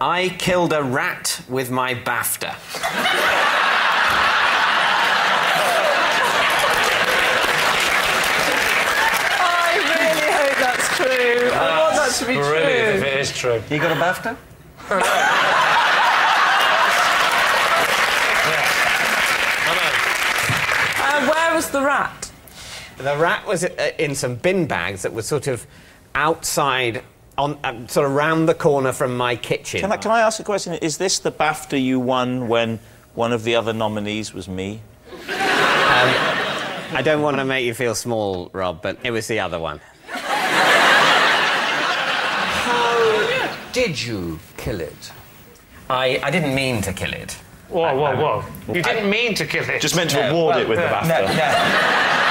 I killed a rat with my BAFTA. I really hope that's true. I want that to be Brilliant if it is true. You got a BAFTA? Uh, where was the rat? The rat was uh, in some bin bags that were sort of outside, on um, sort of round the corner from my kitchen. Can I, can I ask a question? Is this the BAFTA you won when one of the other nominees was me? I don't want to make you feel small, Rob, but it was the other one. How did you kill it? I, I didn't mean to kill it. Whoa, whoa, whoa. You didn't mean to kill it. Just meant to award it with the BAFTA. No, no.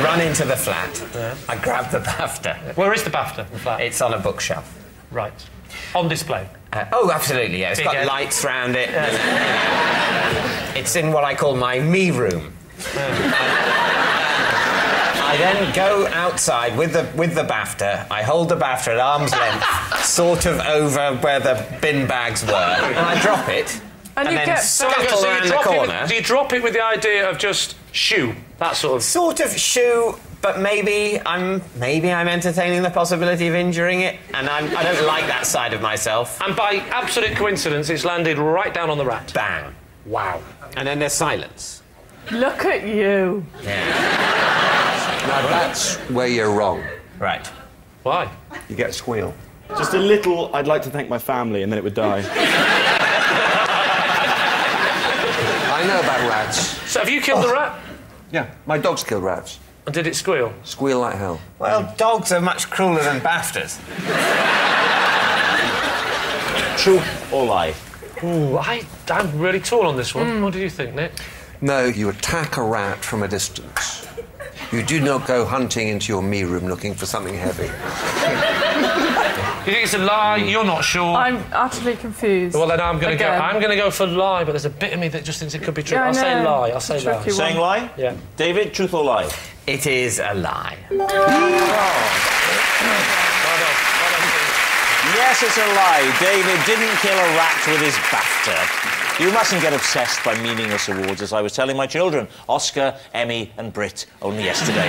Yes, I, I run into the flat. I grab the BAFTA. Where is the BAFTA? The flat? It's on a bookshelf. Right. On display. Uh, oh, absolutely, yeah. It's got Big, uh, lights round it. and, you know, it's in what I call my me room. I then go outside with the with the BAFTA. I hold the BAFTA at arm's length, sort of over where the bin bags were, and I drop it. And you then get- scuttle So you around the drop it corner. with, do you drop it with the idea of just shoo? That sort of. Sort of shoo, but maybe I'm maybe I'm entertaining the possibility of injuring it, and I'm, I don't like that side of myself. And by absolute coincidence, it's landed right down on the rat. Bang! Wow. And then there's silence. Look at you. Yeah. Now that's where you're wrong. Right. Why? You get a squeal. Just a little, I'd like to thank my family, and then it would die. I know about rats. So have you killed a oh. rat? Yeah, my dogs killed rats. And did it squeal? Squeal like hell. Well, dogs are much crueler than BAFTAs. Truth or lie? Ooh, I, I'm really torn on this one. Hmm. What do you think, Nick? No, you attack a rat from a distance. You do not go hunting into your me room looking for something heavy. You think it's a lie? You're not sure. I'm utterly confused. Well, then I'm going to go. I'm going to go for lie, but there's a bit of me that just thinks it could be true. Yeah, I I'll say lie. I'll say It's a lie. one. Saying lie? Yeah. David, truth or lie? It is a lie. Yes, it's a lie. David didn't kill a rat with his BAFTA. You mustn't get obsessed by meaningless awards, as I was telling my children, Oscar, Emmy, and Brit, only yesterday.